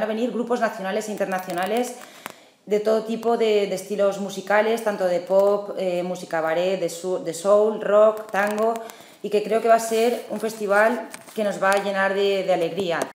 Van a venir grupos nacionales e internacionales de todo tipo de, estilos musicales, tanto de pop, eh, música baré de, de, soul, rock, tango, y que creo que va a ser un festival que nos va a llenar de alegría.